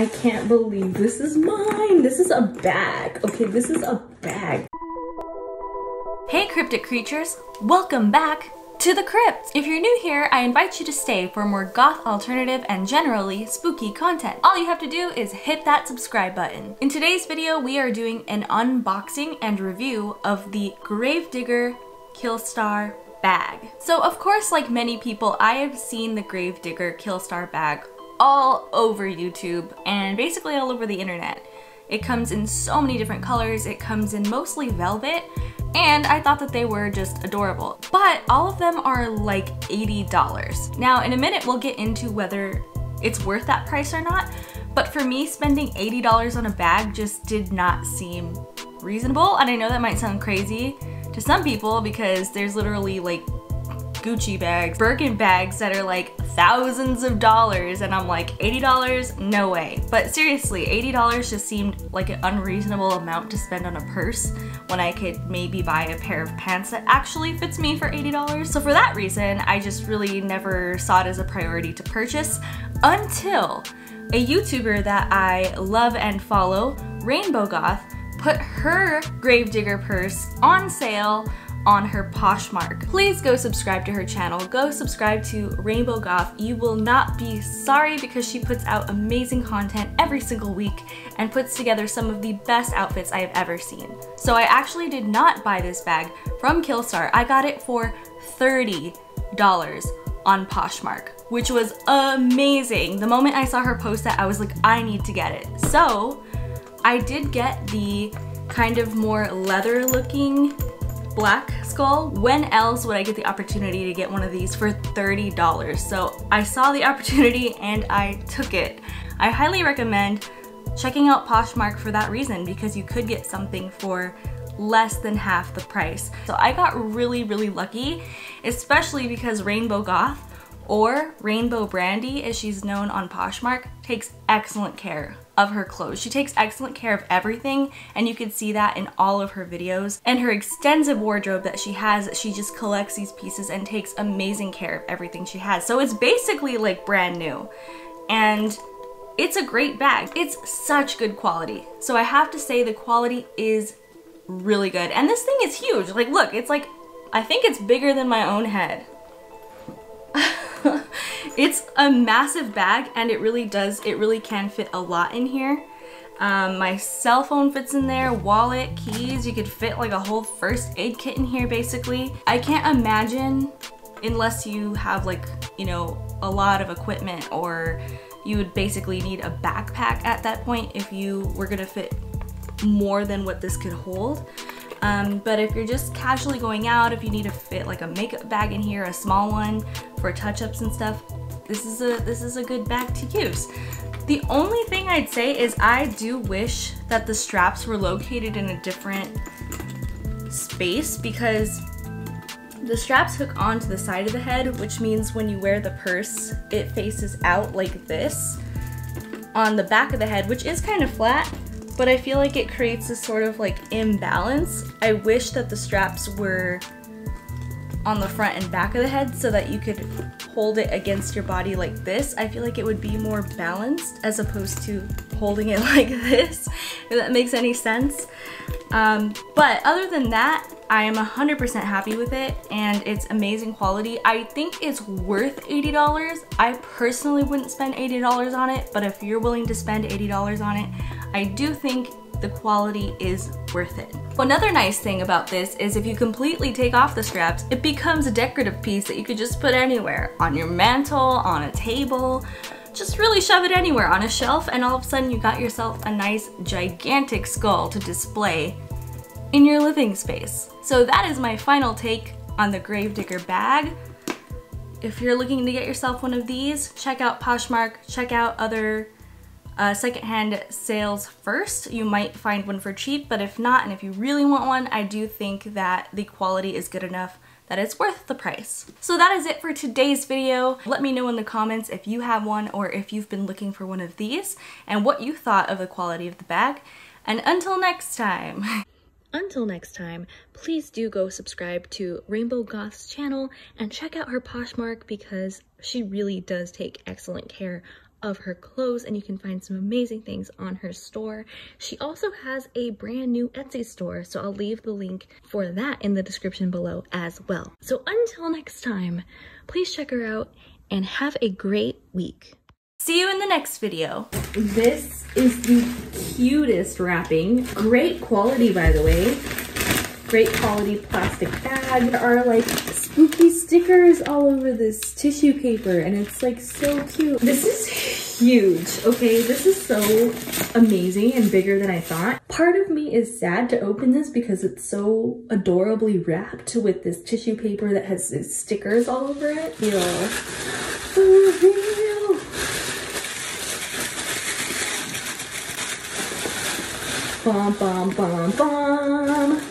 I can't believe this is mine. This is a bag. Okay, this is a bag. Hey cryptic creatures, welcome back to the crypt! If you're new here, I invite you to stay for more goth alternative and generally spooky content. All you have to do is hit that subscribe button. In today's video, we are doing an unboxing and review of the Gravedigger Killstar bag. So of course, like many people, I have seen the Gravedigger Killstar bag all over YouTube and basically all over the internet. It comes in so many different colors. It comes in mostly velvet and I thought that they were just adorable. But all of them are like $80. Now in a minute we'll get into whether it's worth that price or not, but for me spending $80 on a bag just did not seem reasonable and I know that might sound crazy to some people because there's literally like Gucci bags, Birkin bags that are like thousands of dollars and I'm like $80? No way. But seriously, $80 just seemed like an unreasonable amount to spend on a purse when I could maybe buy a pair of pants that actually fits me for $80. So for that reason, I just really never saw it as a priority to purchase until a YouTuber that I love and follow, Rainbow Goth, put her Gravedigger purse on sale on her Poshmark. Please go subscribe to her channel. Go subscribe to Rainbow Goth. You will not be sorry because she puts out amazing content every single week and puts together some of the best outfits I have ever seen. So I actually did not buy this bag from Killstar. I got it for $30 on Poshmark, which was amazing. The moment I saw her post that, I was like, I need to get it. So I did get the kind of more leather looking black skull. When else would I get the opportunity to get one of these for $30? So I saw the opportunity and I took it. I highly recommend checking out Poshmark for that reason because you could get something for less than half the price. So I got really, really lucky, especially because Rainbow Goth or Rainbow Brandee, as she's known on Poshmark, takes excellent care of her clothes. She takes excellent care of everything and you can see that in all of her videos. And her extensive wardrobe that she has, she just collects these pieces and takes amazing care of everything she has. So it's basically like brand new. And it's a great bag. It's such good quality. So I have to say the quality is really good. And this thing is huge. Like look, it's like, I think it's bigger than my own head. it's a massive bag and it really does, it really can fit a lot in here. Um, my cell phone fits in there, wallet, keys, you could fit like a whole first aid kit in here basically. I can't imagine unless you have like, you know, a lot of equipment or you would basically need a backpack at that point if you were gonna fit more than what this could hold. Um, but if you're just casually going out, if you need to fit like a makeup bag in here, a small one for touch-ups and stuff, this is a this is a good bag to use. The only thing I'd say is I do wish that the straps were located in a different space because the straps hook onto the side of the head, which means when you wear the purse, it faces out like this on the back of the head, which is kind of flat, but I feel like it creates this sort of like imbalance. I wish that the straps were on the front and back of the head so that you could hold it against your body like this. I feel like it would be more balanced as opposed to holding it like this, if that makes any sense. Um, but other than that, I am 100% happy with it and it's amazing quality. I think it's worth $80. I personally wouldn't spend $80 on it, but if you're willing to spend $80 on it, I do think the quality is worth it. Another nice thing about this is if you completely take off the straps, it becomes a decorative piece that you could just put anywhere. On your mantle, on a table, just really shove it anywhere on a shelf and all of a sudden you got yourself a nice gigantic skull to display in your living space. So that is my final take on the Gravedigger bag. If you're looking to get yourself one of these, check out Poshmark, check out other uh, secondhand sales first. You might find one for cheap, but if not, and if you really want one, I do think that the quality is good enough that it's worth the price. So that is it for today's video. Let me know in the comments if you have one or if you've been looking for one of these and what you thought of the quality of the bag. And until next time. Until next time, please do go subscribe to Rainbow Goth's channel and check out her Poshmark because she really does take excellent care of her clothes and you can find some amazing things on her store. She also has a brand new Etsy store, so I'll leave the link for that in the description below as well. So until next time, please check her out and have a great week. See you in the next video. This is the cutest wrapping. Great quality, by the way. Great quality plastic bag. There are like spooky stickers all over this tissue paper and it's like so cute. This is huge, okay? This is so amazing and bigger than I thought. Part of me is sad to open this because it's so adorably wrapped with this tissue paper that has stickers all over it. Real. Bum, bum, bum, bum.